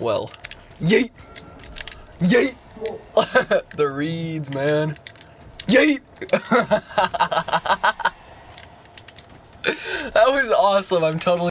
well. Yeet! Yeet! the reeds, man. Yeet! that was awesome. I'm totally.